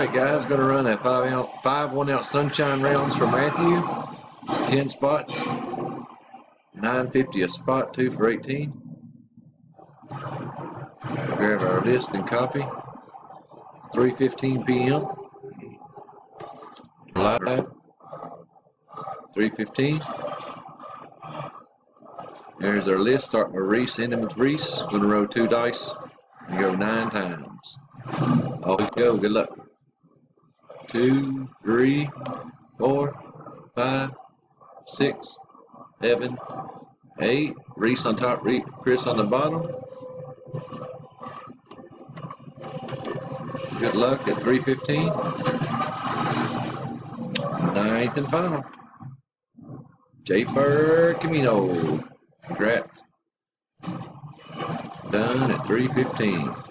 right, guys, gonna run a five five one ounce sunshine rounds for Mathew. Ten spots, nine fifty a spot, two for eighteen. Grab our list and copy. Three fifteen p.m. Live. Three fifteen. There's our list. Start with Reese, ending with Reese. Gonna roll two dice and go nine times. We go. Good luck. Two, three, four, five, six, seven, eight. Reese on top, Reese, Chris on the bottom. Good luck at 315. Ninth and final. J. Camino. Congrats. Done at 315.